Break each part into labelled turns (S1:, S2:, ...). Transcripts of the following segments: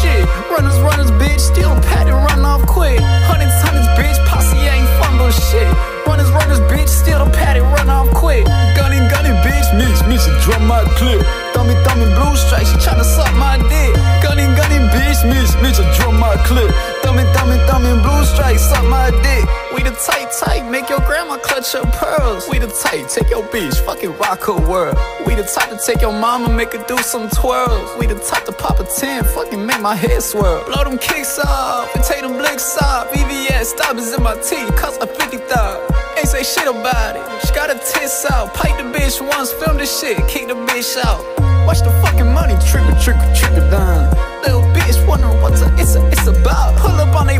S1: shit. Runners, runners, bitch, steal pat and run off quick. Hundreds, hundreds, bitch, posse ain't fumble shit. Runners, runners, bitch, steal pat and run off quick. Gunning, gunning, bitch, Mitch, Mitch, drop my clip. Thummy, thummy, blue strike, she tryna suck my dick. Gunning, gunning, bitch, Mitch, Mitch, drop my clip. Thummy, thummy, thummy, blue strike, suck tight, tight, make your grandma clutch her pearls. We the tight, take your bitch, fucking rock her world. We the type to take your mama, make her do some twirls. We the type to pop a 10, fucking make my head swirl. Blow them kicks off and take them blicks off. VVS, stop in my teeth, cost like 50 thou. Ain't say shit about it. She got her tits out, pipe the bitch once, film the shit, kick the bitch out. Watch the fucking money trickle, trickle, trickle down. Little bitch wondering what the, it's, a, it's about. Pull up on they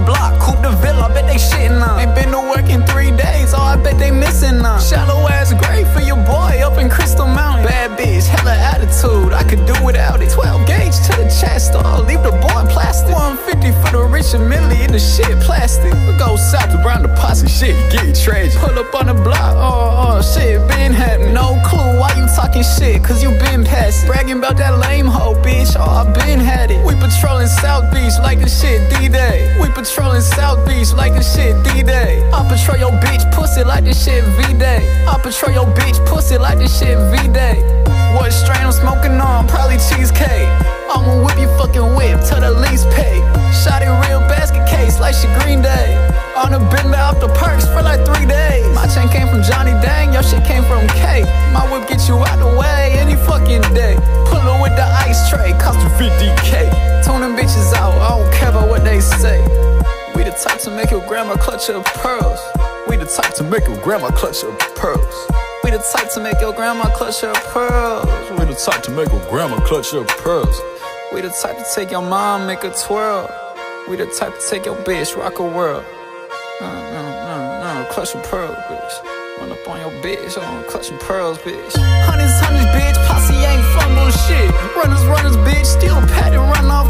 S1: Shallow ass grave for your boy up in Crystal Mountain. Bad bitch, hella attitude, I could do without it. 12 gauge to the chest, oh leave the boy plastic. 150 for the rich and milli in the shit plastic. We go south around the posse, shit get tragic. Pull up on the block, oh, oh shit been happening. No clue why you talking shit, cause you been past. Bragging about that lame hoe, bitch, oh I been had it. We patrolling South Beach like the shit D-Day. Patrolling South Beach like the shit D-Day. I patrol your bitch pussy like the shit V-Day. I patrol your bitch pussy like the shit V-Day. What strain I'm smoking on? Probably cheesecake. I'ma whip you fucking whip till the lease pay. Shot it real basket case like she Green Day. On the bend off the perks for like three days. My chain came from Johnny Dang, your shit came from K. My whip get you out the way any fucking day. Pull her with the ice tray, cost you 50k. Tune them bitches out, I don't care about what they say. The type to make your grandma clutch her pearls. We the type to make your grandma clutch her pearls. We the type to make your grandma clutch her pearls. We the type to make your grandma clutch her pearls. We the type to take your mom, make her twirl. We the type to take your bitch, rock a world. No, no, no, no, clutch your pearls, bitch. Run up on your bitch, oh, on clutching pearls, bitch. Hundreds, hundreds, bitch, posse ain't fun bullshit. Runners, runners, bitch, a and run off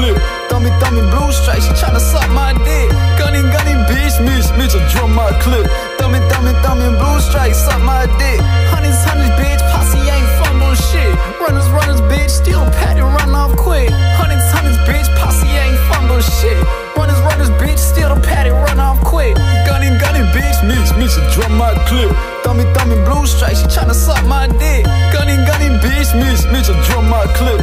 S1: clip. Thummy, thummy, blue stripes, she tryna suck my dick. Gunning, gunning, bitch, miss, Mitch, Mitch, drum my clip. Thummy, thummy, thummy, blue strike, suck my dick. Hundreds, hundreds, bitch, posse ain't fun bullshit. Runners, runners, bitch, steal a and run off quick. Hundreds, hundreds, bitch, posse ain't fun bullshit. Runners, runners, bitch, steal the pad and run off quick. Gunning, gunning, bitch, Mitch, Mitch, drum my clip. Thummy, thummy, blue stripes, she tryna suck my dick. Gunning, gunning, bitch, miss, Mitch, Mitch, drum my clip.